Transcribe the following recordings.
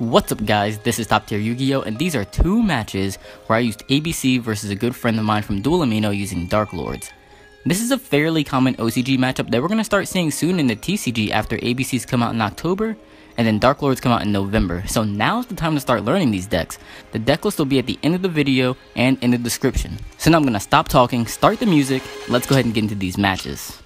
What's up guys, this is Top Tier Yu-Gi-Oh! and these are two matches where I used ABC versus a good friend of mine from Duel Amino using Darklords. This is a fairly common OCG matchup that we're going to start seeing soon in the TCG after ABCs come out in October and then Darklords come out in November. So now's the time to start learning these decks. The deck list will be at the end of the video and in the description. So now I'm going to stop talking, start the music, let's go ahead and get into these matches.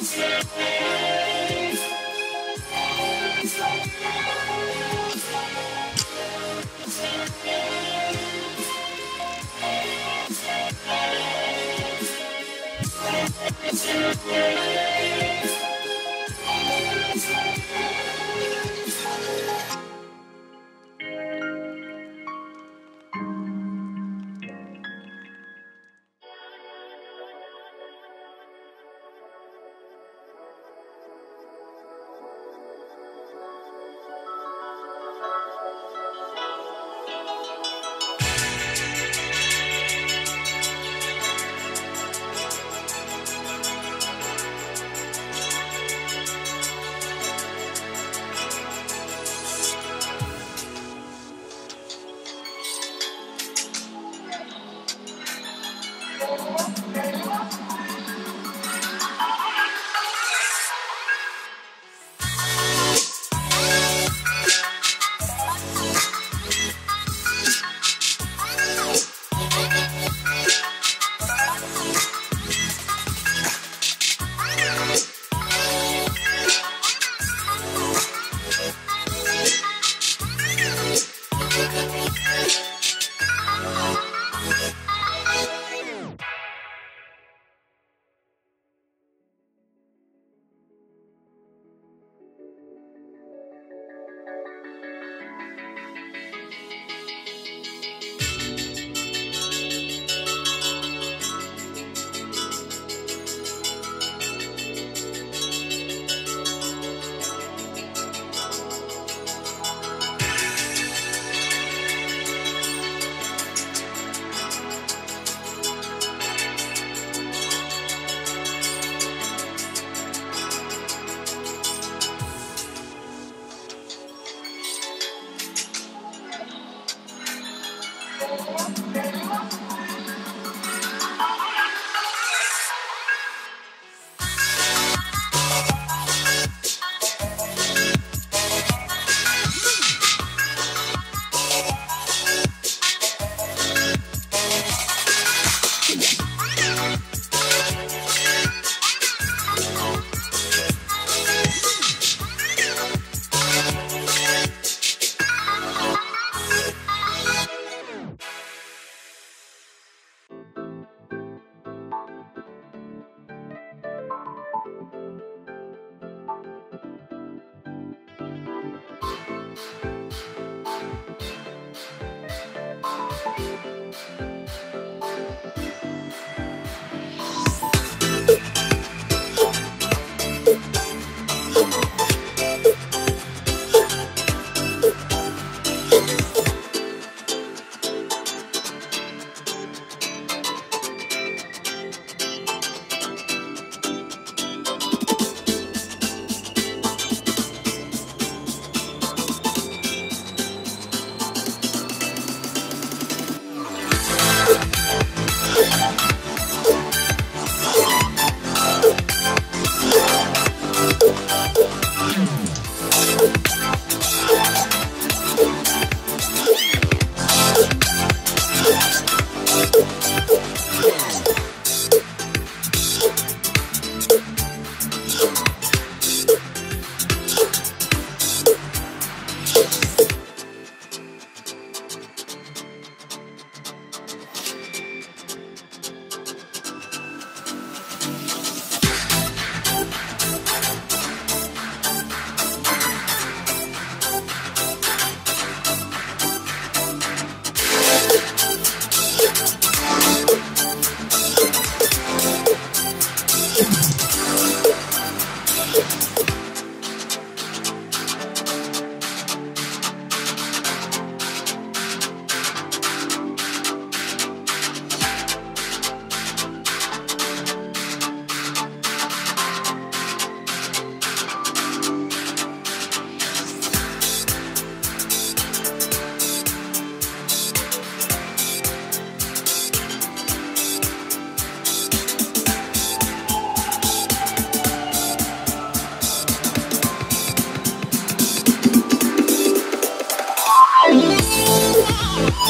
Let's. Thank you.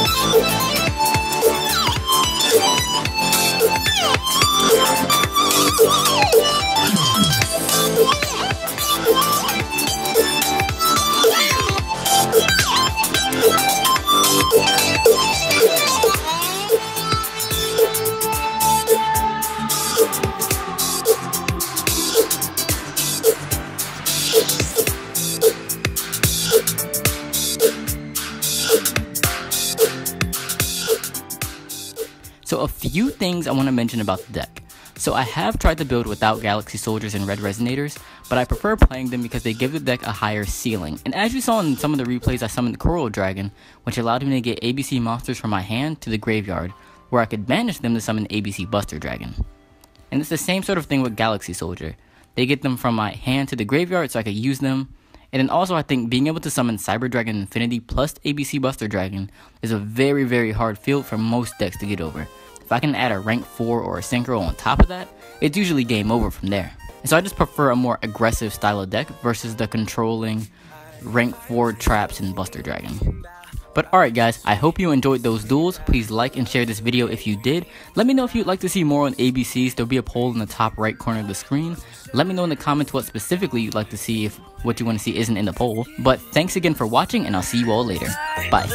Oh! So a few things I want to mention about the deck. So I have tried to build without Galaxy Soldiers and Red Resonators, but I prefer playing them because they give the deck a higher ceiling. And as you saw in some of the replays, I summoned Coral Dragon, which allowed me to get ABC monsters from my hand to the graveyard, where I could banish them to summon ABC Buster Dragon. And it's the same sort of thing with Galaxy Soldier. They get them from my hand to the graveyard so I could use them. And then also I think being able to summon Cyber Dragon Infinity plus ABC Buster Dragon is a very very hard field for most decks to get over. If I can add a rank 4 or a synchro on top of that, it's usually game over from there. And so I just prefer a more aggressive style of deck versus the controlling rank 4 traps and Buster Dragon. But alright guys, I hope you enjoyed those duels. Please like and share this video if you did. Let me know if you'd like to see more on ABCs. There'll be a poll in the top right corner of the screen. Let me know in the comments what specifically you'd like to see if what you want to see isn't in the poll. But thanks again for watching and I'll see you all later. Bye.